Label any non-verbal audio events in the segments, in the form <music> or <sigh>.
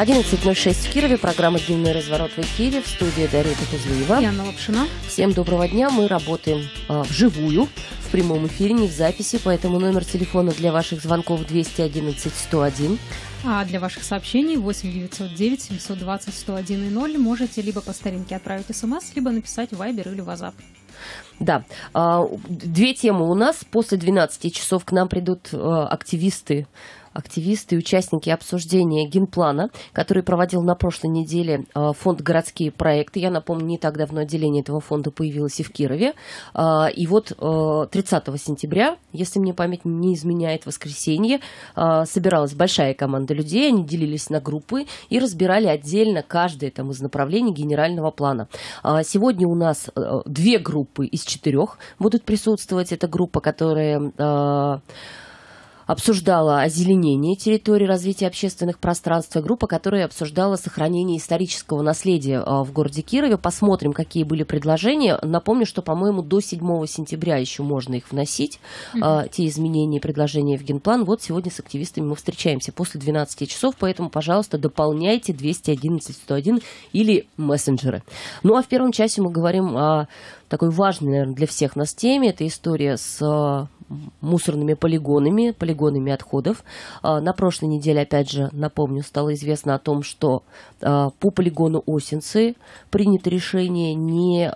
11.06 в Кирове. Программа «Дневной разворот» в эфире. В студии Дарья Кузлиева. И Анна Лапшина. Всем доброго дня. Мы работаем а, вживую, в прямом эфире, не в записи. Поэтому номер телефона для ваших звонков 211 101. А для ваших сообщений 8 909 720 101 и 0 можете либо по старинке отправить смс, либо написать в Viber или WhatsApp. Да, а, две темы у нас. После 12 часов к нам придут а, активисты активисты и участники обсуждения генплана, который проводил на прошлой неделе а, фонд «Городские проекты». Я напомню, не так давно отделение этого фонда появилось и в Кирове. А, и вот 30 а, сентября, если мне память не изменяет, воскресенье, собиралась большая команда людей, они делились на группы и разбирали отдельно каждое там, из направлений генерального плана. Сегодня у нас две группы из четырех будут присутствовать. Это группа, которая обсуждала озеленение территории развития общественных пространств, и группа, которая обсуждала сохранение исторического наследия а, в городе Кирове. Посмотрим, какие были предложения. Напомню, что, по-моему, до 7 сентября еще можно их вносить, mm-hmm. те изменения и предложения в генплан. Вот сегодня с активистами мы встречаемся после 12 часов, поэтому, пожалуйста, дополняйте 211 101 или мессенджеры. Ну, а в первом часе мы говорим о такой важной, наверное, для всех нас теме. Это история с а, мусорными полигонами, полигонами отходов. А, на прошлой неделе, опять же, напомню, стало известно о том, что а, по полигону Осинцы принято решение не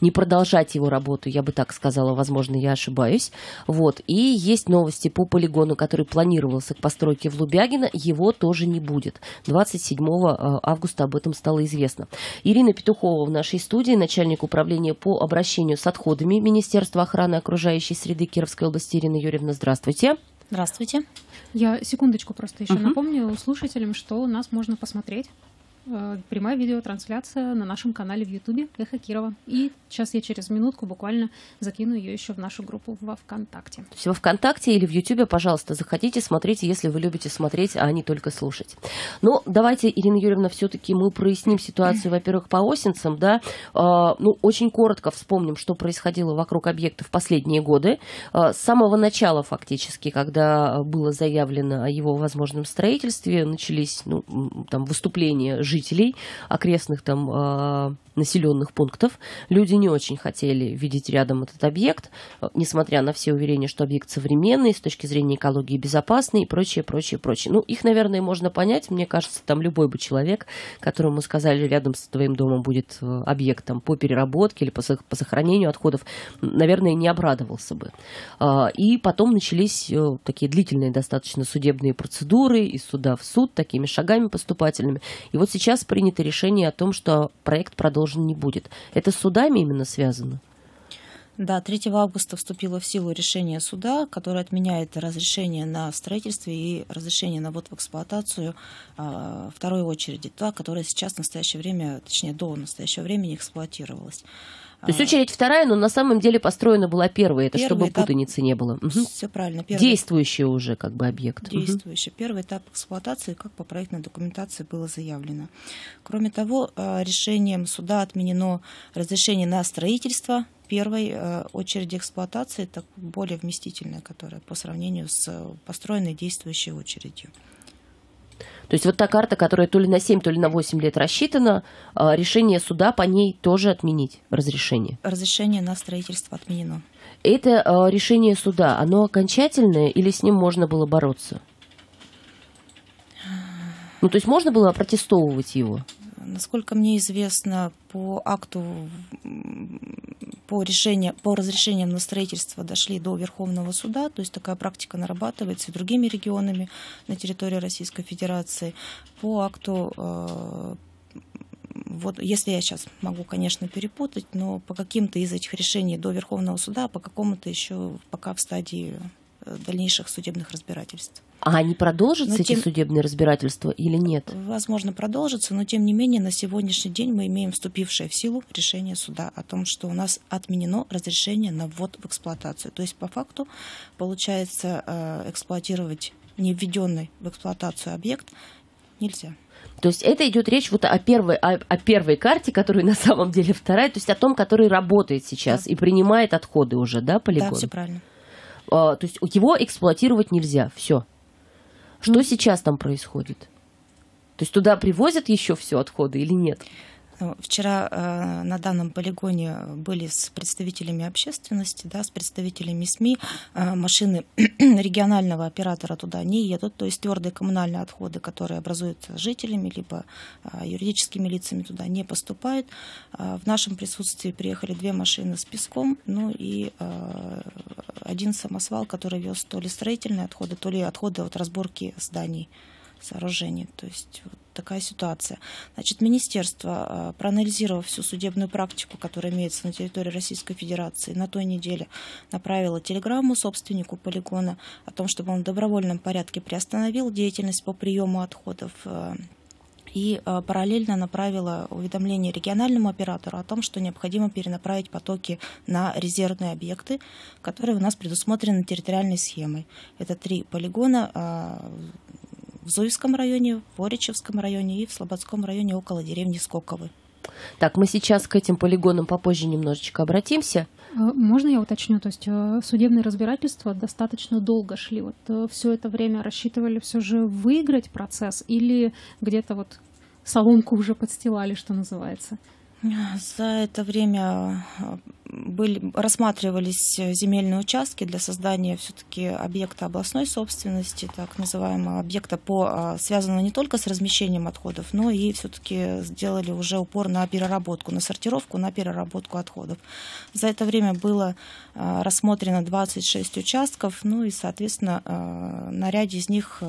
не продолжать его работу, я бы так сказала, возможно, я ошибаюсь. Вот. И есть новости по полигону, который планировался к постройке в Лубягино, его тоже не будет. 27 э, августа об этом стало известно. Ирина Петухова в нашей студии, начальник управления по обращению с отходами Министерства охраны окружающей среды Кировской области. Ирина Юрьевна, здравствуйте. Здравствуйте. Я секундочку просто еще uh-huh. напомню слушателям, что нас можно посмотреть прямая видеотрансляция на нашем канале в Ютубе Эхо Кирова. И сейчас я через минутку буквально закину ее еще в нашу группу во ВКонтакте. То есть во ВКонтакте или в Ютубе, пожалуйста, заходите, смотрите, если вы любите смотреть, а не только слушать. Ну, давайте, Ирина Юрьевна, все-таки мы проясним ситуацию, во-первых, по осенцам, да. А, ну, очень коротко вспомним, что происходило вокруг объекта в последние годы. А, с самого начала, фактически, когда было заявлено о его возможном строительстве, начались ну, там, выступления жителей жителей окрестных там а, населенных пунктов. Люди не очень хотели видеть рядом этот объект, несмотря на все уверения, что объект современный, с точки зрения экологии безопасный и прочее, прочее, прочее. Ну, их, наверное, можно понять. Мне кажется, там любой бы человек, которому сказали, рядом с твоим домом будет э, объект там, по переработке или по, по сохранению отходов, наверное, не обрадовался бы. А, и потом начались э, такие длительные достаточно судебные процедуры из суда в суд, такими шагами поступательными. И вот сейчас принято решение о том, что проект продолжен не будет. Это с судами именно связано? Да, 3 августа вступило в силу решение суда, которое отменяет разрешение на строительство и разрешение на ввод в эксплуатацию э, второй очереди, та, которая сейчас в настоящее время, точнее до настоящего времени эксплуатировалась. То есть очередь вторая, но на самом деле построена была первая, это первый чтобы этап... путаницы не было. Угу. Все правильно. Первый... Действующий уже как бы объект. Действующий. Угу. Первый этап эксплуатации, как по проектной документации было заявлено. Кроме того, э, решением суда отменено разрешение на строительство первой э, очереди эксплуатации, это более вместительная, которая по сравнению с построенной действующей очередью. То есть вот та карта, которая то ли на 7, то ли на 8 лет рассчитана, а, решение суда по ней тоже отменить разрешение? Разрешение на строительство отменено. Это а, решение суда, оно окончательное или с ним можно было бороться? Ну, то есть можно было протестовывать его? Насколько мне известно, по акту, по, решению, по разрешениям на строительство дошли до Верховного суда, то есть такая практика нарабатывается и другими регионами на территории Российской Федерации. По акту э, вот если я сейчас могу, конечно, перепутать, но по каким-то из этих решений до Верховного суда, а по какому-то еще пока в стадии дальнейших судебных разбирательств. А они продолжатся, но эти тем... судебные разбирательства, или нет? Возможно, продолжатся, но тем не менее на сегодняшний день мы имеем вступившее в силу решение суда о том, что у нас отменено разрешение на ввод в эксплуатацию. То есть по факту получается э, эксплуатировать не введенный в эксплуатацию объект нельзя. То есть это идет речь вот о первой, о, о первой карте, которая на самом деле вторая, то есть о том, который работает сейчас да. и принимает отходы уже, да, полигон? Да, все правильно. А, то есть его эксплуатировать нельзя, все. Что mm. сейчас там происходит? То есть туда привозят еще все отходы или нет? Ну, вчера э, на данном полигоне были с представителями общественности, да, с представителями СМИ. Э, машины <clears throat> регионального оператора туда не едут, то есть твердые коммунальные отходы, которые образуются жителями, либо э, юридическими лицами туда не поступают. В нашем присутствии приехали две машины с песком, ну и один самосвал, который вез то ли строительные отходы, то ли отходы от разборки зданий сооружений. То есть вот такая ситуация. Значит, министерство, а, проанализировав всю судебную практику, которая имеется на территории Российской Федерации, на той неделе направило телеграмму собственнику полигона о том, чтобы он в добровольном порядке приостановил деятельность по приему отходов а, и а, параллельно направила уведомление региональному оператору о том, что необходимо перенаправить потоки на резервные объекты, которые у нас предусмотрены территориальной схемой. Это три полигона в Зуевском районе, в Оричевском районе и в Слободском районе около деревни Скоковы. Так, мы сейчас к этим полигонам попозже немножечко обратимся. Э, можно я уточню? То есть э, судебные разбирательства достаточно долго шли. Вот э, все это время рассчитывали все же выиграть процесс или где-то вот соломку уже подстилали, что называется? За это время были, рассматривались земельные участки для создания все-таки объекта областной собственности, так называемого объекта, по, а, связанного не только с размещением отходов, но и все-таки сделали уже упор на переработку, на сортировку, на переработку отходов. За это время было а, рассмотрено 26 участков, ну и, соответственно, а, на ряде из них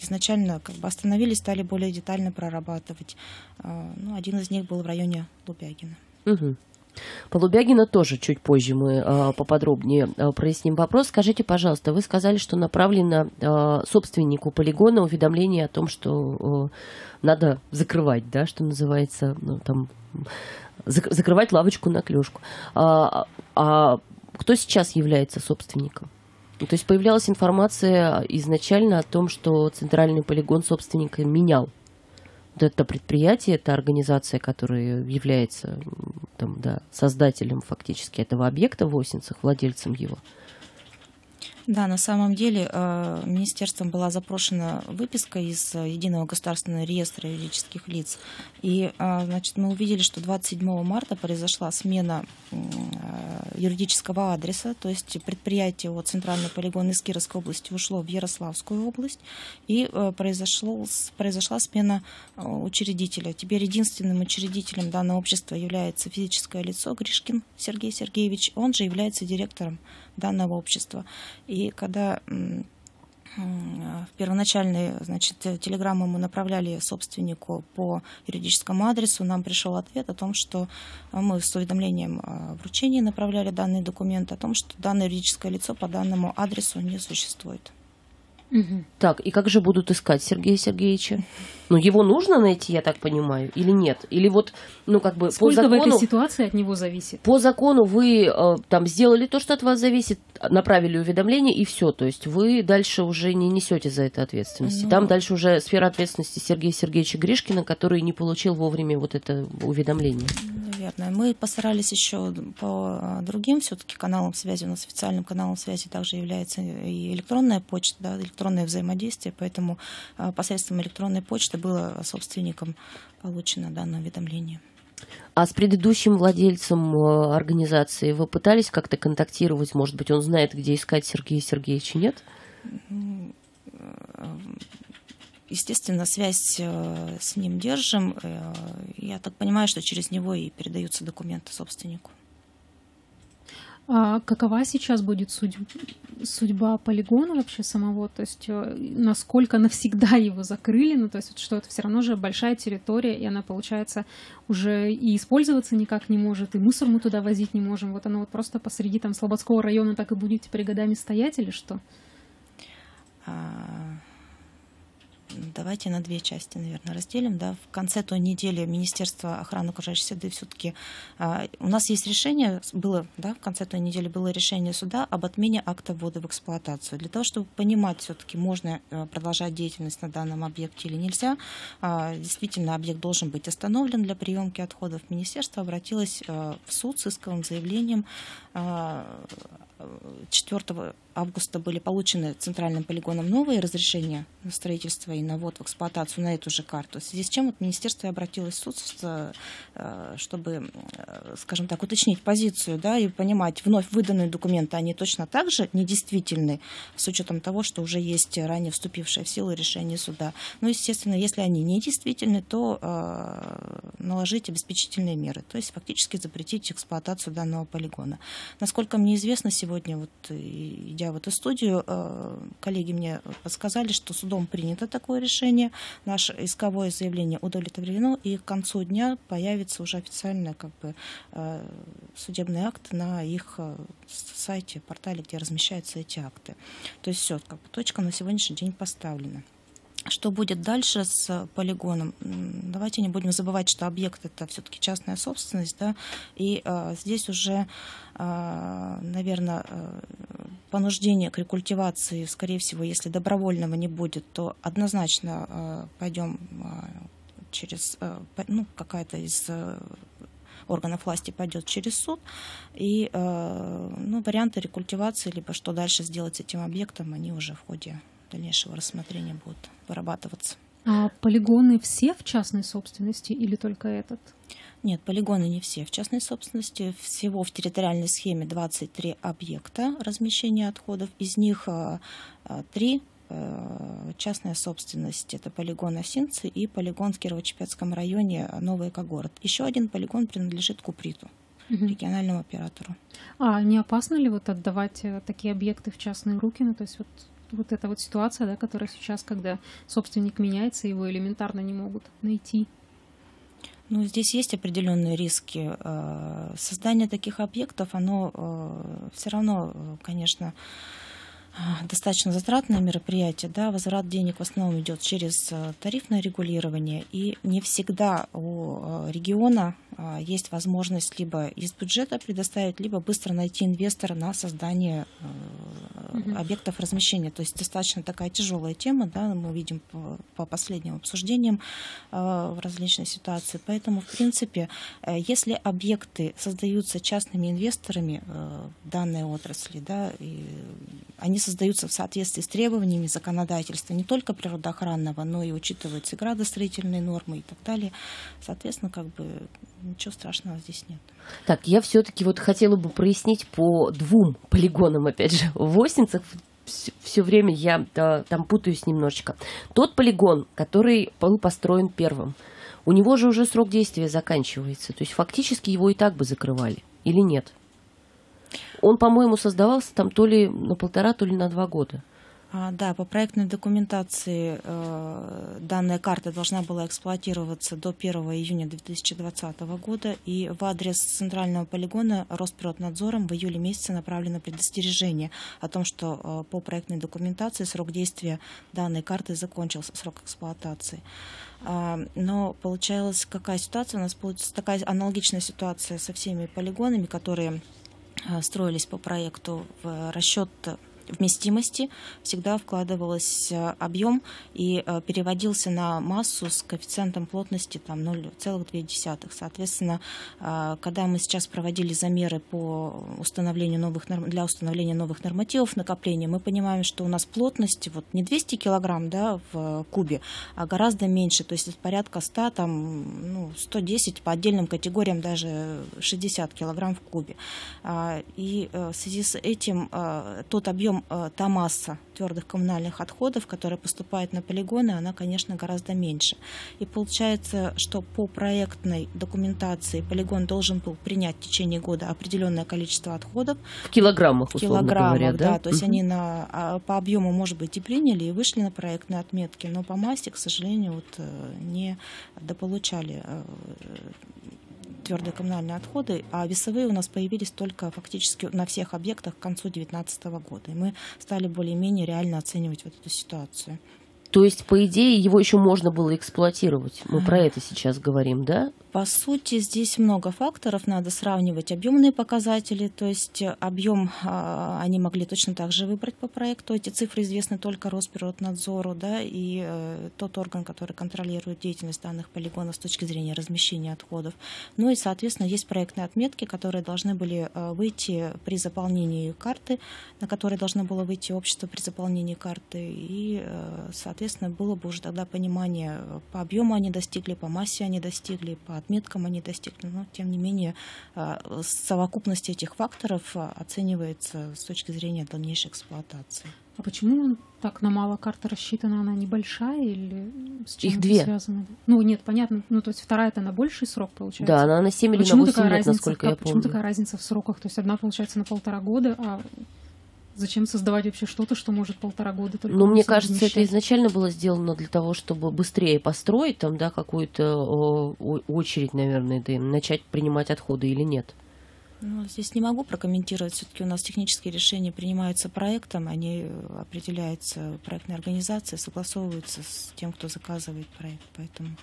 изначально как бы остановились, стали более детально прорабатывать. Ну, один из них был в районе Лубягина. Угу. По Лубягина тоже чуть позже мы э, поподробнее э, проясним вопрос. Скажите, пожалуйста, вы сказали, что направлено э, собственнику полигона уведомление о том, что надо закрывать, да, что называется, ну, там, зак- закрывать лавочку на клюшку. А, а кто сейчас является собственником? То есть появлялась информация изначально о том, что центральный полигон собственника менял это предприятие, это организация, которая является там, да, создателем фактически этого объекта в Осинцах, владельцем его. Да, на самом деле э, министерством была запрошена выписка из э, Единого государственного реестра юридических лиц. И э, значит, мы увидели, что 27 марта произошла смена юридического адреса, то есть предприятие от Центральный полигон из Кировской области ушло в Ярославскую область, и произошло, произошла смена учредителя. Теперь единственным учредителем данного общества является физическое лицо Гришкин Сергей Сергеевич, он же является директором данного общества. И когда в первоначальной значит, телеграмму мы направляли собственнику по юридическому адресу, нам пришел ответ о том, что мы с уведомлением вручения направляли данный документ, о том, что данное юридическое лицо по данному адресу не существует. Угу. Так, и как же будут искать Сергея Сергеевича? Ну, его нужно найти, я так понимаю, или нет? Или вот, ну, как бы Сколько по закону... в этой ситуации от него зависит? По закону вы э, там сделали то, что от вас зависит, направили уведомление, и все. То есть вы дальше уже не несете за это ответственности. Ну... Там дальше уже сфера ответственности Сергея Сергеевича Гришкина, который не получил вовремя вот это уведомление. Наверное. Мы постарались еще по э, другим все-таки каналам связи. У нас официальным каналом связи также является и электронная почта, да, электронное взаимодействие, поэтому э, посредством электронной почты было собственником получено данное уведомление. А с предыдущим владельцем э, организации вы пытались как-то контактировать? Может быть, он знает, где искать Сергея Сергеевича, нет? Естественно, связь э, с ним держим. Э, я так понимаю, что через него и передаются документы собственнику. А какова сейчас будет судьба, судьба полигона вообще самого? То есть э, насколько навсегда <laughs> его закрыли? Ну, то есть что это все равно же большая территория, и она, получается, уже и использоваться никак не может, и мусор мы туда возить не можем. Вот оно вот просто посреди там Слободского района так и будет теперь годами стоять или что? А, давайте на две части, наверное, разделим. Да. В конце той недели Министерство охраны окружающей среды все-таки... А, у нас есть решение, было, да, в конце той недели было решение суда об отмене акта ввода в эксплуатацию. Для того, чтобы понимать все-таки, можно э, продолжать деятельность на данном объекте или нельзя, а, действительно, объект должен быть остановлен для приемки отходов. Министерство обратилось э, в суд с исковым заявлением а, 4 августа были получены центральным полигоном новые разрешения на строительство и на ввод в эксплуатацию на эту же карту, в связи с чем вот министерство обратилось в суд, э, чтобы, э, скажем так, уточнить позицию да, и понимать, вновь выданные документы, они точно так же недействительны, с учетом того, что уже есть ранее вступившее в силу решение суда. Но, естественно, если они недействительны, то э, наложить обеспечительные меры, то есть фактически запретить эксплуатацию данного полигона. Насколько мне известно сегодня, вот идя в эту студию, э, коллеги мне подсказали, что судом принято такое решение, наше исковое заявление удовлетворено, и к концу дня появится уже официальный как бы, э, судебный акт на их э, сайте, портале, где размещаются эти акты. То есть все, как бы, точка на сегодняшний день поставлена. Что будет дальше с полигоном? Давайте не будем забывать, что объект это все-таки частная собственность, да, и э, здесь уже, э, наверное, понуждение к рекультивации, скорее всего, если добровольного не будет, то однозначно э, пойдем э, через, э, ну, какая-то из э, органов власти пойдет через суд, и э, ну, варианты рекультивации, либо что дальше сделать с этим объектом, они уже в ходе дальнейшего рассмотрения будут вырабатываться. А полигоны все в частной собственности или только этот? Нет, полигоны не все в частной собственности. Всего в территориальной схеме 23 объекта размещения отходов. Из них а, а, три э, частная собственность. Это полигон Осинцы и полигон в Кирово-Чепецком районе Новый Экогород. Еще один полигон принадлежит Куприту угу. региональному оператору. А не опасно ли вот отдавать э, такие объекты в частные руки? Ну, то есть вот вот эта вот ситуация, да, которая сейчас, когда собственник меняется, его элементарно не могут найти. Ну, здесь есть определенные риски. Э, создание таких объектов, оно э, все равно, э, конечно, достаточно затратное мероприятие, да, возврат денег в основном идет через тарифное регулирование, и не всегда у региона есть возможность либо из бюджета предоставить, либо быстро найти инвестора на создание угу. объектов размещения. То есть достаточно такая тяжелая тема, да, мы видим по, по последним обсуждениям э, в различной ситуации. Поэтому, в принципе, э, если объекты создаются частными инвесторами э, данной отрасли, да, и они создаются в соответствии с требованиями законодательства не только природоохранного, но и учитываются и градостроительные нормы и так далее, соответственно, как бы ничего страшного здесь нет. Так, я все-таки вот хотела бы прояснить по двум полигонам, опять же, в Осинцах все время я да, там путаюсь немножечко. Тот полигон, который был построен первым, у него же уже срок действия заканчивается. То есть фактически его и так бы закрывали. Или нет? Он, по-моему, создавался там то ли на полтора, то ли на два года. А, да, по проектной документации э, данная карта должна была эксплуатироваться до 1 июня 2020 года, и в адрес центрального полигона Росприроднадзором в июле месяце направлено предостережение о том, что э, по проектной документации срок действия данной карты закончился, срок эксплуатации. А, но получалась какая ситуация? У нас получилась такая аналогичная ситуация со всеми полигонами, которые строились по проекту в расчет вместимости всегда вкладывалось э, объем и э, переводился на массу с коэффициентом плотности там 0,2. Соответственно, э, когда мы сейчас проводили замеры по установлению новых, для установления новых нормативов накопления, мы понимаем, что у нас плотность вот не 200 килограмм да, в кубе, а гораздо меньше, то есть порядка 100, там, ну, 110 по отдельным категориям даже 60 килограмм в кубе. А, и в связи с этим тот объем Э, та масса твердых коммунальных отходов, которая поступает на полигоны, она, конечно, гораздо меньше. И получается, что по проектной документации полигон должен был принять в течение года определенное количество отходов. В килограммах, в килограммах, говоря, да? да. То есть угу. они на, а, по объему, может быть, и приняли, и вышли на проектные отметки, но по массе, к сожалению, вот, э, не дополучали э, твердые коммунальные отходы, а весовые у нас появились только фактически на всех объектах к концу 2019 года. И мы стали более-менее реально оценивать вот эту ситуацию. То есть, по идее, его еще можно было эксплуатировать. Мы про это сейчас говорим, да? По сути, здесь много факторов. Надо сравнивать объемные показатели, то есть объем а, они могли точно так же выбрать по проекту. Эти цифры известны только Росприроднадзору, да, и э, тот орган, который контролирует деятельность данных полигонов с точки зрения размещения отходов. Ну и, соответственно, есть проектные отметки, которые должны были э, выйти при заполнении карты, на которые должно было выйти общество при заполнении карты. И, э, соответственно, было бы уже тогда понимание, по объему они достигли, по массе они достигли, по отметкам они достигли, но тем не менее а, совокупность этих факторов а, оценивается с точки зрения дальнейшей эксплуатации. А почему так на мало карта рассчитана? Она небольшая или с чем Их две. связано? Ну, нет, понятно. Ну, то есть вторая это на больший срок получается? Да, она на 7 или почему на 8 такая лет, разница, насколько как, я Почему помню. такая разница в сроках? То есть одна получается на полтора года, а зачем создавать вообще что-то, что может полтора года только Ну, мне кажется, это изначально было сделано для того, чтобы быстрее построить там, да, какую-то о- очередь, наверное, да, начать принимать отходы или нет. Ну, здесь не могу прокомментировать. Все-таки у нас технические решения принимаются проектом, они определяются проектной организацией, согласовываются с тем, кто заказывает проект. Поэтому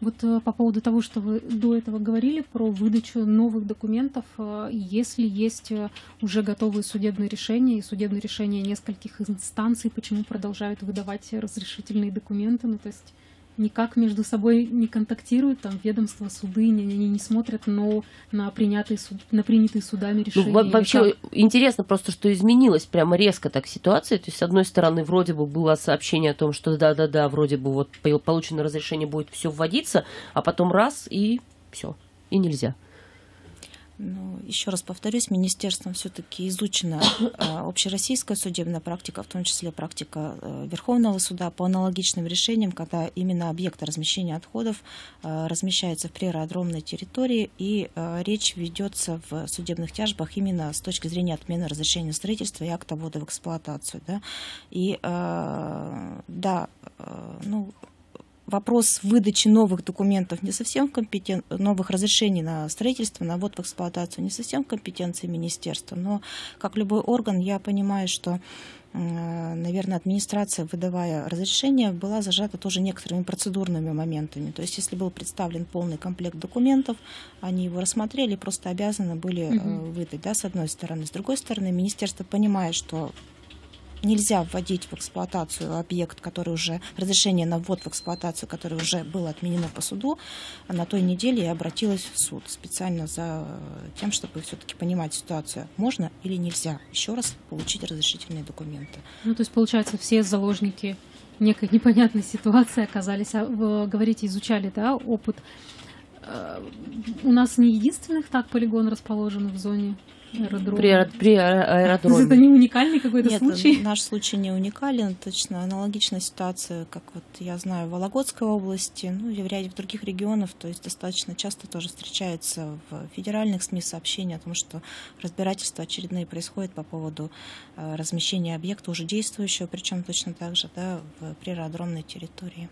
Вот э, по поводу того, что вы до этого говорили про выдачу новых документов, э, если есть э, уже готовые судебные решения и судебные решения нескольких инстанций, почему продолжают выдавать разрешительные документы? Ну, то есть никак между собой не контактируют, там ведомства, суды, не- они не смотрят но на, принятые суд- на принятые судами Ну, решения. или вообще как? интересно просто, что изменилась прямо резко так ситуация. То есть, с одной стороны, вроде бы было сообщение о том, что да-да-да, вроде бы вот по- получено разрешение будет все вводиться, а потом раз и все, и нельзя. Ну, еще раз повторюсь, министерством все-таки изучена э, общероссийская судебная практика, в том числе практика э, Верховного суда по аналогичным решениям, когда именно объект размещения отходов э, размещается в приаэродромной территории, и э, речь ведется в судебных тяжбах именно с точки зрения отмены разрешения строительства и акта ввода в эксплуатацию. Да? И да, ну, вопрос выдачи новых документов не совсем в компетен... новых разрешений на строительство, на ввод в эксплуатацию не совсем в компетенции министерства, но как любой орган я понимаю, что э, наверное, администрация, выдавая разрешение, была зажата тоже некоторыми процедурными моментами. То есть, если был представлен полный комплект документов, они его рассмотрели, просто обязаны были Мгм. выдать, да, с одной стороны. С другой стороны, министерство понимает, что нельзя вводить в эксплуатацию объект, который уже, разрешение на ввод в эксплуатацию, которое уже было отменено по суду, на той неделе я обратилась в суд специально за тем, чтобы все-таки понимать ситуацию, можно или нельзя еще раз получить разрешительные документы. Ну, то есть, получается, все заложники некой непонятной ситуации оказались. А вы, говорите, изучали, да, опыт. Э, У нас не единственных так полигон расположен в зоне аэродрома. При, при аэро- Это аэродроме. не уникальный какой-то Нет, случай. <laughs> наш случай не уникален, точно аналогичная ситуация, как вот я знаю в Вологодской области, ну и в ряде других регионов, то есть достаточно часто тоже встречается в федеральных СМИ сообщения о том, что разбирательства очередные происходят по поводу э, размещения объекта уже действующего, причем точно так же да, в приаэродромной территории.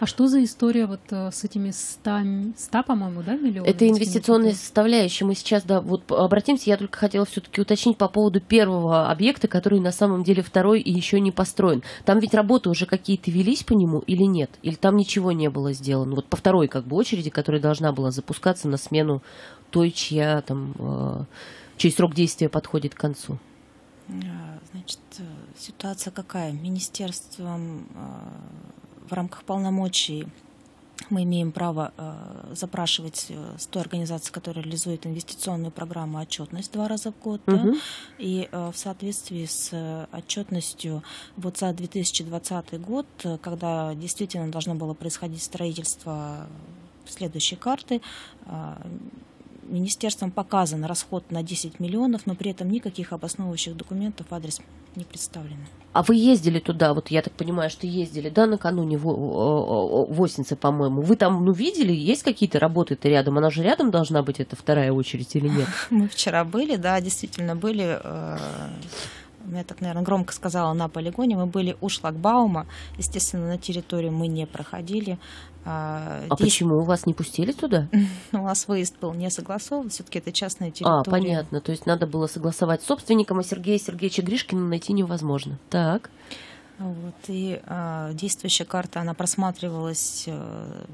А что за история вот э, с этими 100, 100 по-моему, да, миллионов? Это инвестиционная составляющая. Мы сейчас, да, вот обратимся. Я только хотела все-таки уточнить по поводу первого объекта, который на самом деле второй и еще не построен. Там ведь работы уже какие-то велись по нему или нет? Или там ничего не было сделано? Вот по второй как бы очереди, которая должна была запускаться на смену той, чья там, э, чей срок действия подходит к концу. А, Значит, э, ситуация какая? Министерством э, в рамках полномочий мы имеем право э, запрашивать э, с той организации, которая реализует инвестиционную программу, отчетность два раза в год. да. Мгм. И э, в соответствии с э, отчетностью вот за 2020 год, э, когда действительно должно было происходить строительство следующей карты, э, министерством показан расход на 10 миллионов, но при этом никаких обосновывающих документов адрес не представлено. А вы ездили туда, вот я так понимаю, что ездили, да, накануне в, в Осинце, по-моему. Вы там, ну, видели, есть какие-то работы-то рядом? Она же рядом должна быть, эта вторая очередь или нет? <laughs> Мы вчера были, да, действительно были. э, Я так, наверное, громко сказала на полигоне. Мы были у шлагбаума. Естественно, на территорию мы не проходили. А, А здесь почему вас не пустили туда? <laughs> У нас выезд был не согласован. Все-таки это частная А, территория. понятно. То есть надо было согласовать с собственником, а Сергея Сергеевича Гришкина найти невозможно. Так. Вот, и а, действующая карта, она просматривалась э,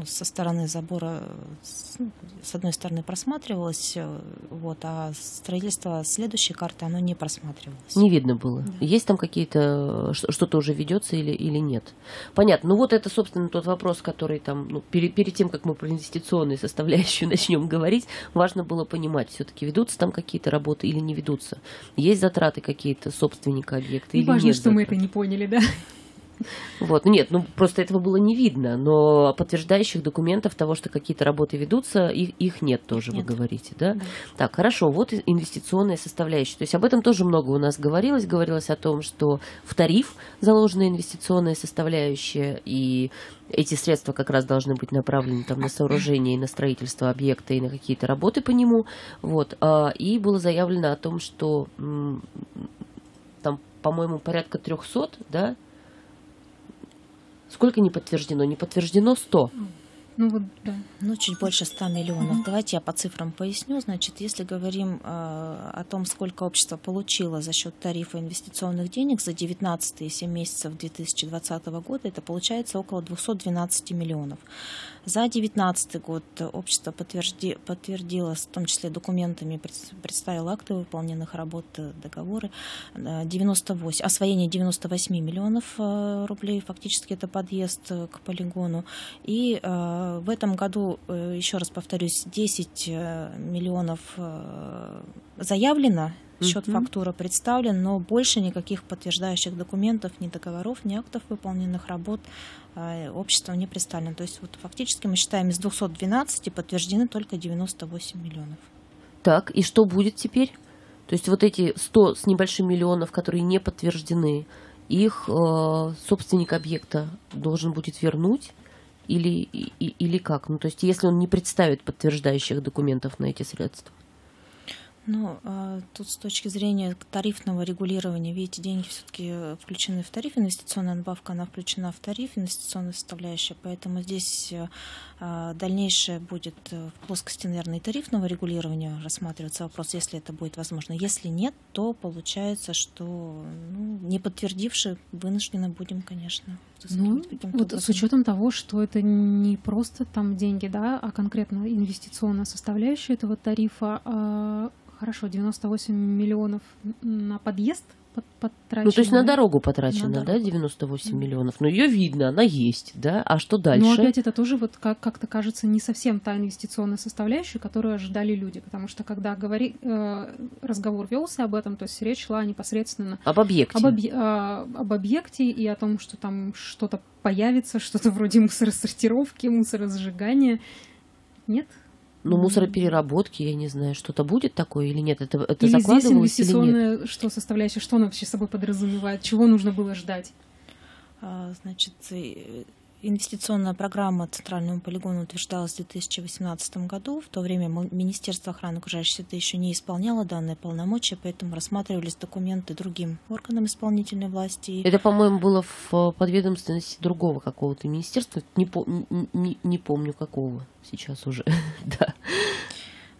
ну, со стороны забора ну, с одной стороны просматривалось, э, вот, а строительство следующей карты оно не просматривалось. Не видно было. Да. Есть там какие-то что-то уже ведется или, или нет? Понятно. Ну вот это, собственно, тот вопрос, который там, ну, перед, перед тем, как мы про инвестиционную составляющую <laughs> начнем говорить, важно было понимать, все-таки ведутся там какие-то работы или не ведутся. Есть затраты какие-то собственника объекта и или важно, нет что затрат? мы это не поняли, да? Вот, нет, ну просто этого было не видно, но подтверждающих документов того, что какие-то работы ведутся, их, их нет тоже, нет. вы говорите, да? да? Так, хорошо, вот инвестиционная составляющая. То есть об этом тоже много у нас говорилось. Говорилось о том, что в тариф заложена инвестиционная составляющая, и эти средства как раз должны быть направлены там, на сооружение и на строительство объекта и на какие-то работы по нему. Вот. А, и было заявлено о том, что там, по-моему, порядка 300, да, Сколько не подтверждено? Не подтверждено 100. Ну вот, да. Ну, чуть больше 100 миллионов. Угу. Давайте я по цифрам поясню. Значит, если говорим э, о том, сколько общество получило за счет тарифа инвестиционных денег за 19 и 7 месяцев 2020 года, это получается около 212 миллионов. За 2019 год общество подтверди, подтвердило, в том числе документами, представило акты выполненных работ, договоры, 98, э, освоение 98 миллионов э, рублей, фактически это подъезд к полигону. И э, в этом году, еще раз повторюсь, 10 миллионов заявлено Счет mm-hmm. фактура представлен, но больше никаких подтверждающих документов, ни договоров, ни актов выполненных работ э, обществом не представлено. То есть вот фактически мы считаем из 212 подтверждены только 98 миллионов. Так, и что будет теперь? То есть вот эти 100 с небольшим миллионов, которые не подтверждены, их э, собственник объекта должен будет вернуть или, и, или как? Ну, то есть если он не представит подтверждающих документов на эти средства? Ну, а тут с точки зрения тарифного регулирования, видите, деньги все-таки включены в тариф, инвестиционная надбавка, она включена в тариф, инвестиционная составляющая, поэтому здесь а, дальнейшее будет в плоскости, наверное, тарифного регулирования рассматриваться вопрос, если это будет возможно. Если нет, то получается, что ну, не подтвердивши, вынуждены будем, конечно, ну, вот с учетом того, что это не просто там деньги, да, а конкретно инвестиционная составляющая этого тарифа, а Хорошо, 98 миллионов на подъезд потрачено. Ну, то есть на дорогу потрачено, на дорогу. да, 98 mm. миллионов. Но ее видно, она есть, да. А что дальше? Ну, опять это тоже вот как- как-то кажется не совсем та инвестиционная составляющая, которую ожидали люди. Потому что когда говори, э, разговор велся об этом, то есть речь шла непосредственно об объекте. Об, объ, э, об объекте и о том, что там что-то появится, что-то вроде мусоросортировки, мусоросжигания. Нет? Ну, мусоропереработки, я не знаю, что-то будет такое или нет? Это, это или закладывалось здесь инвестиционная, или нет? что составляющая, что она вообще собой подразумевает? Чего нужно было ждать? А, значит, Инвестиционная программа Центральному полигону утверждалась в 2018 году. В то время Министерство охраны окружающей среды еще не исполняло данные полномочия, поэтому рассматривались документы другим органам исполнительной власти. Это, по-моему, было в э, подведомственности другого какого-то министерства. Не, по не, не помню какого сейчас уже. <laughs> да.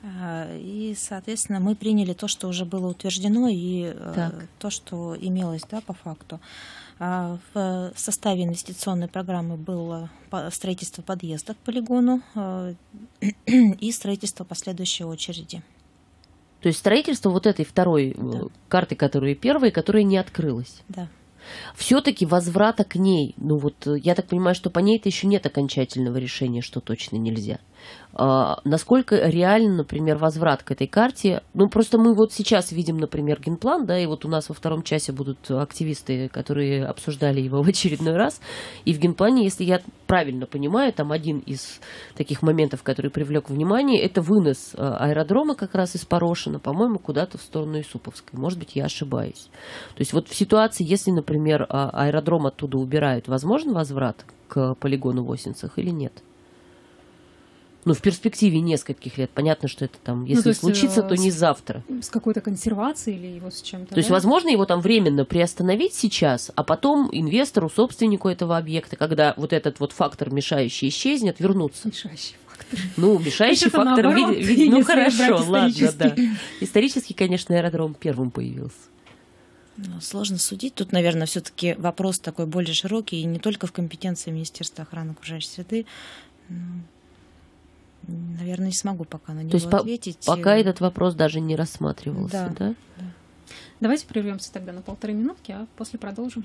А, и, соответственно, мы приняли то, что уже было утверждено, и э, так. то, что имелось да, по факту. А, в составе инвестиционной программы было строительство подъезда к полигону а, <clears throat> и строительство последующей очереди. То есть строительство вот этой второй э, да. карты, которая первая, которая не открылась. Да. Все-таки возврата к ней, ну вот э, я так понимаю, что по ней это еще нет окончательного решения, что точно нельзя. А, насколько реально, например, возврат к этой карте? Ну, просто мы вот сейчас видим, например, генплан, да, и вот у нас во втором часе будут активисты, которые обсуждали его в очередной раз. И в генплане, если я правильно понимаю, там один из таких моментов, который привлек внимание, это вынос а, аэродрома как раз из Порошина, по-моему, куда-то в сторону Исуповской. Может быть, я ошибаюсь. То есть вот в ситуации, если, например, а, аэродром оттуда убирают, возможен возврат к полигону в Осинцах или нет? Ну, в перспективе нескольких лет. Понятно, что это там, если ну, то случится, то не завтра. С какой-то консервацией или его с чем-то. То да? есть, возможно, его там временно приостановить сейчас, а потом инвестору, собственнику этого объекта, когда вот этот вот фактор мешающий исчезнет, вернуться. Мешающий фактор. Ну, мешающий фактор, наоборот, вид, <laughs> вид, ну хорошо, ладно, да. Исторически, конечно, аэродром первым появился. Ну, сложно судить. Тут, наверное, все-таки вопрос такой более широкий, и не только в компетенции Министерства охраны окружающей среды, Наверное, не смогу пока на него То есть ответить. По пока этот вопрос даже не рассматривался, да? да? да. Давайте прервемся тогда на полторы минутки, а после продолжим.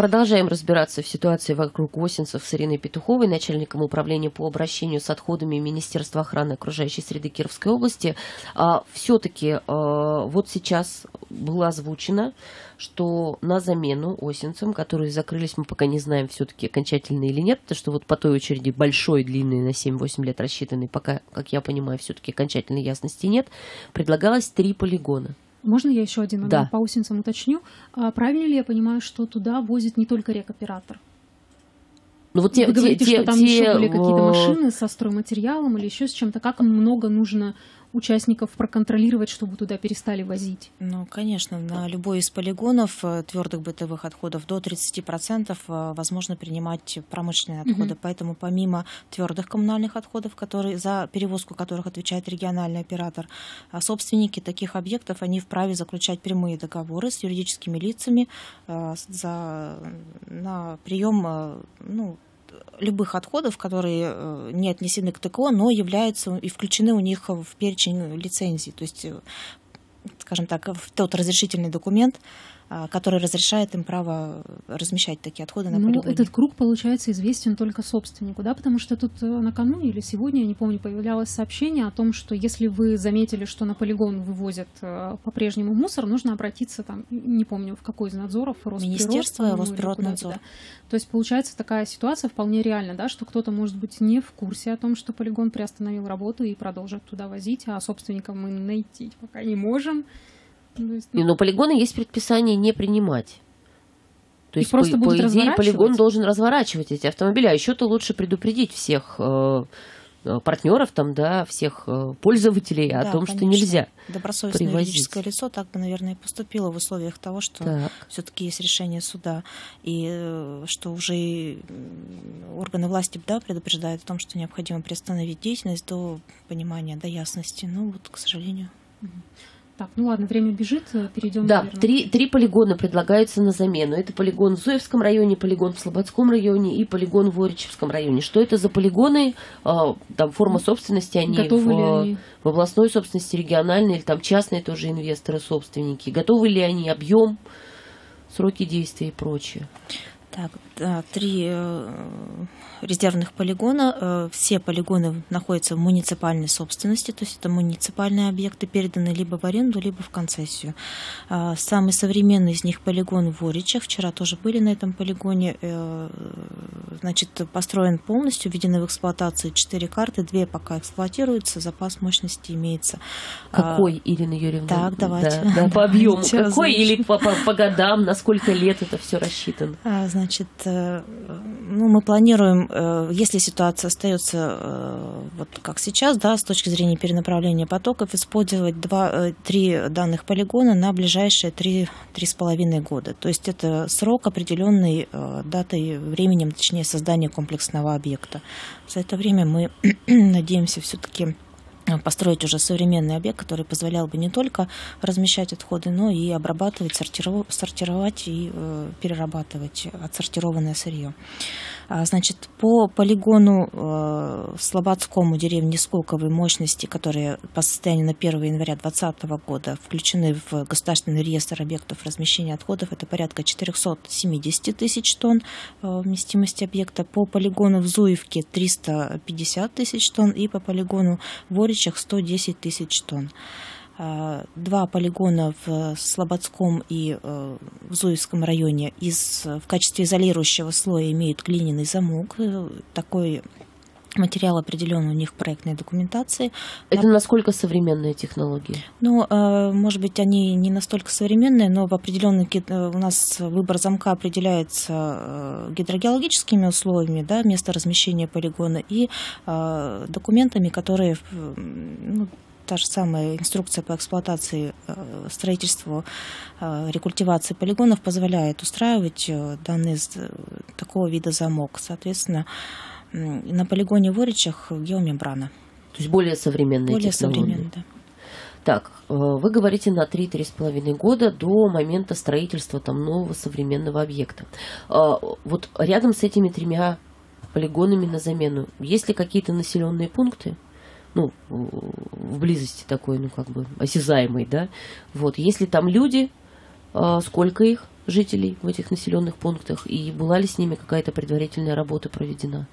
Продолжаем разбираться в ситуации вокруг Осинцев с Ириной Петуховой, начальником управления по обращению с отходами Министерства охраны окружающей среды Кировской области. А, Все-таки а, вот сейчас было озвучено, что на замену Осинцам, которые закрылись, мы пока не знаем все-таки окончательно или нет, потому что вот по той очереди большой, длинной, на 7-8 лет рассчитанной, пока, как я понимаю, все-таки окончательной ясности нет, предлагалось три полигона. Можно я еще один момент да. по усинцам уточню? А правильно ли я понимаю, что туда возит не только рекоператор? Ну, вот те, Вы говорите, те, что там те, еще были какие-то машины со стройматериалом или еще с чем-то. Как много нужно участников проконтролировать, чтобы туда перестали возить? Ну, конечно, на любой из полигонов э, твердых бытовых отходов до 30% э, возможно принимать промышленные отходы. Угу. Поэтому помимо твердых коммунальных отходов, которые, за перевозку которых отвечает региональный оператор, а собственники таких объектов, они вправе заключать прямые договоры с юридическими лицами э, за, на прием ну, любых отходов, которые э, не отнесены к ТКО, но являются и включены у них в перечень лицензий. То есть, э, скажем так, в тот разрешительный документ, который разрешает им право размещать такие отходы на ну, полигоне. Этот круг, получается, известен только собственнику, да, потому что тут э, накануне или сегодня, я не помню, появлялось сообщение о том, что если вы заметили, что на полигон вывозят э, по-прежнему мусор, нужно обратиться там, не помню, в какой из надзоров, Министерство, Росприроднадзор. Да. То есть, получается, такая ситуация вполне реальна, да, что кто-то может быть не в курсе о том, что полигон приостановил работу и продолжит туда возить, а собственника мы найти пока не можем. Ну, но полигоны есть предписание не принимать. То есть, просто по, по идее, полигон должен разворачивать эти автомобили, а еще-то лучше предупредить всех э, э, партнеров, там, да, всех э, пользователей да, о том, конечно. что нельзя. Добросовестное привозить. юридическое лицо так бы, наверное, и поступило в условиях того, что все-таки есть решение суда, и э, что уже органы власти да, предупреждают о том, что необходимо приостановить деятельность до понимания, до ясности. Ну, вот, к сожалению. Так, ну ладно, время бежит, э, перейдем. Да, три, три полигона предлагаются на замену. Это полигон в Зуевском районе, полигон в Слободском районе и полигон в Оричевском районе. Что это за полигоны? А, там форма собственности, они, Готовы в, они в областной собственности, региональной или там частные тоже инвесторы, собственники. Готовы ли они, объем, сроки действия и прочее? Так, да, три э, резервных полигона. Э, все полигоны находятся в муниципальной собственности, то есть это муниципальные объекты, переданы либо в аренду, либо в концессию. А, самый современный из них полигон в Оричах. Вчера тоже были на этом полигоне. Э, значит, построен полностью, введены в эксплуатацию четыре карты, две пока эксплуатируются, запас мощности имеется. А, Какой, Ирина Юрьевна? Так, давайте. Да, да, по объему. Какой или по, по, по годам, на сколько лет это все рассчитано? Значит, э, ну, мы планируем, э, если ситуация остается э, вот как сейчас, да, с точки зрения перенаправления потоков, использовать два, три данных полигона на ближайшие три, три с половиной года. То есть это срок определенный датой, временем, точнее, создания комплексного объекта. За это время мы <clears throat> надеемся все-таки построить уже современный объект, который позволял бы не только размещать отходы, но и обрабатывать, сортировать и э, перерабатывать отсортированное сырье. А, значит, по полигону э, Слободскому деревне Сколковой мощности, которые по состоянию на 1 января 2020 года включены в государственный реестр объектов размещения отходов, это порядка 470 тысяч тонн э, вместимости объекта. По полигону в Зуевке 350 тысяч тонн и по полигону в Оричах 110 тысяч тонн. А, два полигона в Слободском и э, в Зуевском районе из, в качестве изолирующего слоя имеют глиняный замок. Э, такой материал определен у них в проектной документации. Это на... насколько современные технологии? Ну, э, может быть, они не настолько современные, но в определенных у нас выбор замка определяется гидрогеологическими условиями, да, место размещения полигона и документами, которые ну, та же самая инструкция по эксплуатации, э, строительству, э, рекультивации полигонов позволяет устраивать э, данные такого вида замок. Соответственно, на полигоне в Оричах геомембрана. То есть более современные более технологии. Более современные, да. Так, вы говорите на 3-3,5 года до момента строительства там нового современного объекта. Вот рядом с этими тремя полигонами на замену, есть ли какие-то населенные пункты? Ну, в близости такой, ну, как бы, осязаемой, да? Вот, если там люди, э, сколько их жителей в этих населенных пунктах, и была ли с ними какая-то предварительная работа проведена?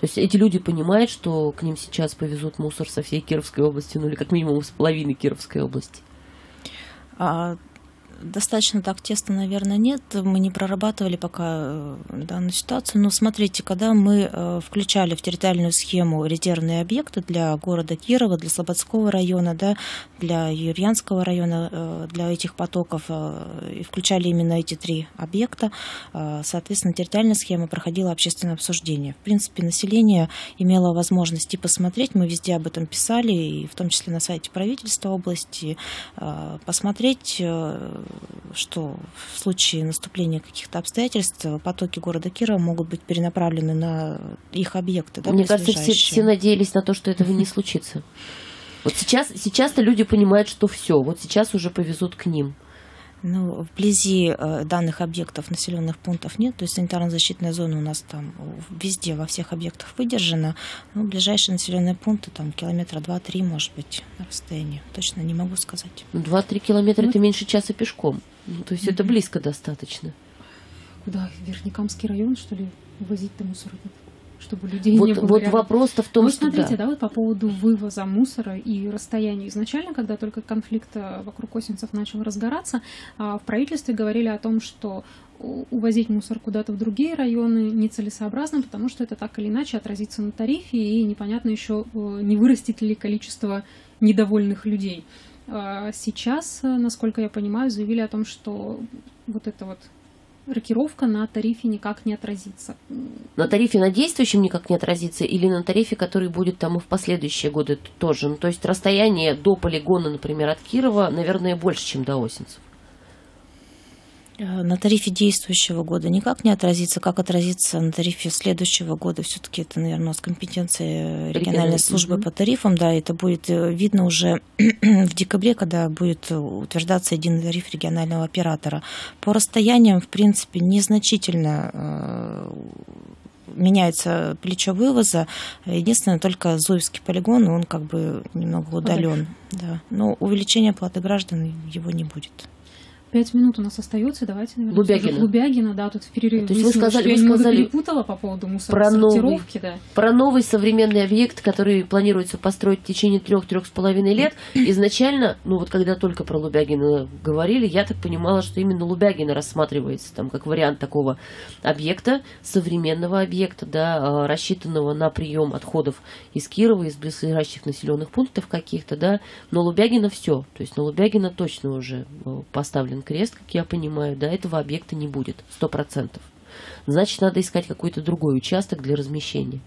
То есть эти люди понимают, что к ним сейчас повезут мусор со всей Кировской области, ну или как минимум с половины Кировской области. А достаточно так тесно, наверное, нет. Мы не прорабатывали пока э, данную ситуацию. Но смотрите, когда мы э, включали в территориальную схему резервные объекты для города Кирова, для Слободского района, да, для Юрьянского района, э, для этих потоков, и включали именно эти три объекта, соответственно, территориальная схема проходила общественное обсуждение. В принципе, население имело возможность и посмотреть, мы везде об этом писали, и в том числе на сайте правительства области, посмотреть что в случае наступления каких-то обстоятельств потоки города Кирова могут быть перенаправлены на их объекты. Да, Мне кажется, все, все надеялись на то, что этого не случится. Вот сейчас, сейчас-то люди понимают, что все, вот сейчас уже повезут к ним. Ну, вблизи э, данных объектов населенных пунктов нет, то есть санитарно-защитная зона у нас там везде, во всех объектах выдержана. Ну, ближайшие населенные пункты там километра два-три, может быть, на расстоянии. Точно не могу сказать. Ну, два-три километра ну, это меньше часа пешком. Ну, то есть mm-hmm. это близко достаточно. Куда? Верхнекамский район, что ли, возить-то мусор этот? Чтобы людей вот, не было Вот вопрос-то в том, ну, что смотрите, да. да, вот по поводу вывоза мусора и расстояния. Изначально, когда только конфликт э, вокруг Осинцев начал разгораться, а, в правительстве говорили о том, что увозить мусор куда-то в другие районы нецелесообразно, потому что это так или иначе отразится на тарифе, и непонятно еще, э, не вырастет ли количество недовольных людей. А сейчас, э, насколько я понимаю, заявили о том, что вот это вот рокировка на тарифе никак не отразится. На тарифе на действующем никак не отразится или на тарифе, который будет там и в последующие годы тоже? Ну, то есть расстояние до полигона, например, от Кирова, наверное, больше, чем до Осинцев. Э, на тарифе действующего года никак не отразится. Как отразится на тарифе следующего года? Все-таки это, наверное, у нас компетенция региональной службы угу. по тарифам. Да, это будет э, видно уже <clears throat> в декабре, когда будет утверждаться единый тариф регионального оператора. По расстояниям, в принципе, незначительно э, меняется плечо вывоза. Единственное, только Зуевский полигон, он как бы немного удален. Да. Но увеличения платы граждан его не будет. Пять минут у нас остается, давайте, наверное, Лубягина. Лубягина, да, тут в перерыве. То есть вы сказали, вы сказали перепутала по поводу про новый, да. Про новый современный объект, который планируется построить в течение трех-трех с половиной лет. Изначально, ну вот когда только про Лубягина говорили, я так понимала, что именно Лубягина рассматривается там как вариант такого объекта, современного объекта, да, а, рассчитанного на прием отходов из Кирова, из близлежащих населенных пунктов каких-то, да. Но Лубягина все, то есть на Лубягина точно уже э, поставлен поставлен крест, как я понимаю, да, этого объекта не будет, сто процентов. Значит, надо искать какой-то другой участок для размещения.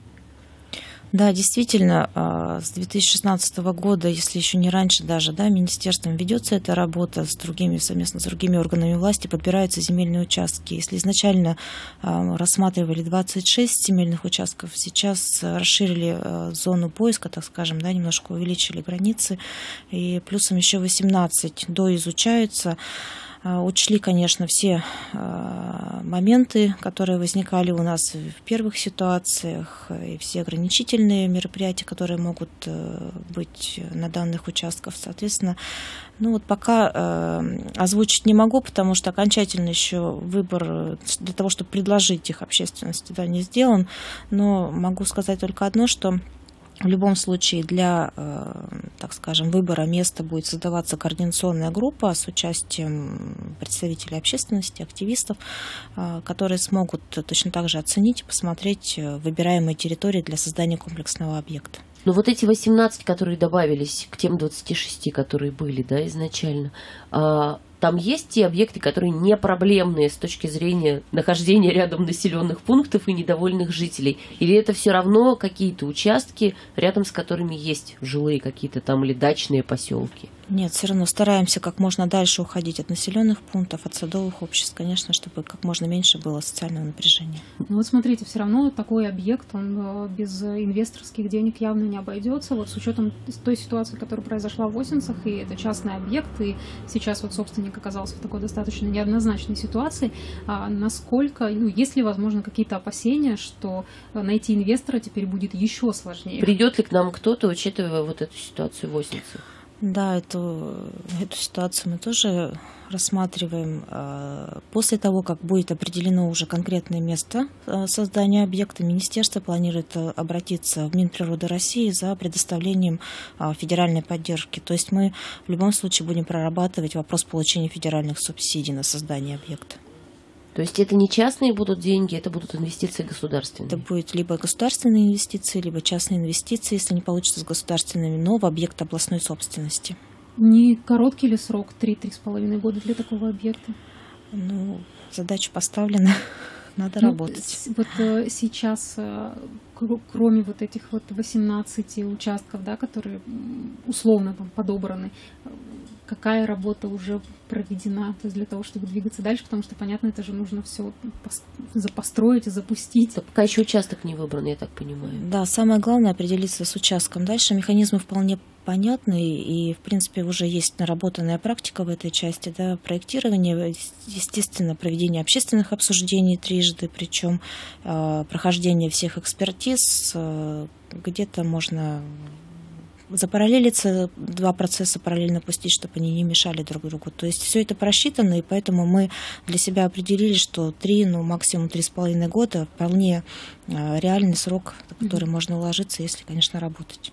Да, действительно, а, с 2016 года, если еще не раньше даже, да, министерством ведется эта работа с другими, совместно с другими органами власти, подбираются земельные участки. Если изначально а, рассматривали 26 земельных участков, сейчас расширили а, зону поиска, так скажем, да, немножко увеличили границы, и плюсом еще 18 доизучаются. А, учли, конечно, все а, моменты, которые возникали у нас в первых ситуациях, и все ограничительные мероприятия, которые могут э, быть на данных участках. Соответственно, ну вот пока э, озвучить не могу, потому что окончательно еще выбор для того, чтобы предложить их общественности, да, не сделан. Но могу сказать только одно, что в любом случае для, э, так скажем, выбора места будет создаваться координационная группа с участием представителей общественности, активистов, э, которые смогут точно так же оценить и посмотреть э, выбираемые территории для создания комплексного объекта. Но вот эти 18, которые добавились к тем 26, которые были да, изначально, а, там есть те объекты, которые не проблемные с точки зрения нахождения рядом населенных пунктов и недовольных жителей? Или это все равно какие-то участки, рядом с которыми есть жилые какие-то там или дачные поселки? Нет, все равно стараемся как можно дальше уходить от населенных пунктов, от садовых обществ, конечно, чтобы как можно меньше было социального напряжения. Ну вот смотрите, все равно такой объект, он э, без инвесторских денег явно не обойдется. Вот с учетом той ситуации, которая произошла в Осинцах, и это частный объект, и сейчас вот собственник оказался в такой достаточно неоднозначной ситуации, а насколько, ну, есть ли, возможно, какие-то опасения, что найти инвестора теперь будет еще сложнее? Придет ли к нам кто-то, учитывая вот эту ситуацию в Осинцах? Да, эту, эту ситуацию мы тоже рассматриваем а, после того, как будет определено уже конкретное место а, создания объекта. Министерство планирует а, обратиться в Минприроды России за предоставлением федеральной поддержки. То есть мы в любом случае будем прорабатывать вопрос получения федеральных субсидий на создание объекта. То есть это не частные будут деньги, это будут инвестиции государственные? Это будет либо государственные инвестиции, либо частные инвестиции, если не получится с государственными, но в объект областной собственности. Не короткий ли срок, 3-3,5 года для такого объекта? Ну, задача поставлена, <laughs> надо ну, работать. Вот э, сейчас, э, кроме вот этих вот 18 участков, да, которые условно там подобраны, какая работа уже проведена то есть для того, чтобы двигаться дальше, потому что, понятно, это же нужно все построить и запустить. Да, пока еще участок не выбран, я так понимаю. Да, самое главное определиться с участком. Дальше механизмы вполне понятны, и, в принципе, уже есть наработанная практика в этой части, да, проектирование, естественно, проведение общественных обсуждений трижды, причем э, прохождение всех экспертиз, э, где-то можно запараллелиться, два процесса параллельно пустить, чтобы они не мешали друг другу. То есть все это просчитано, и поэтому мы для себя определили, что три, ну максимум три с половиной года вполне э, реальный срок, на который mm-hmm. можно уложиться, если, конечно, работать.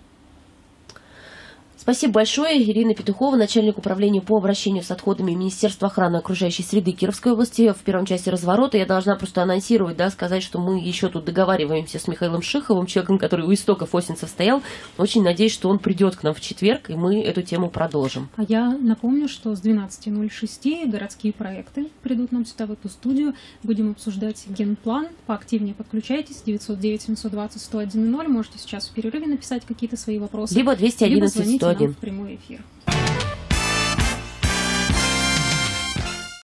Спасибо большое. Ирина Петухова, начальник управления по обращению с отходами Министерства охраны окружающей среды Кировской области. В первом части разворота я должна просто анонсировать, да, сказать, что мы еще тут договариваемся с Михаилом Шиховым, человеком, который у истоков Осинцев стоял. Очень надеюсь, что он придет к нам в четверг, и мы эту тему продолжим. А я напомню, что с 12.06 городские проекты придут нам сюда, в эту студию. Будем обсуждать генплан. Поактивнее подключайтесь. 909 720 101 Можете сейчас в перерыве написать какие-то свои вопросы. Либо 211 либо 101. В прямой эфир.